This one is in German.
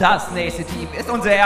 Das nächste Team ist unser erstes.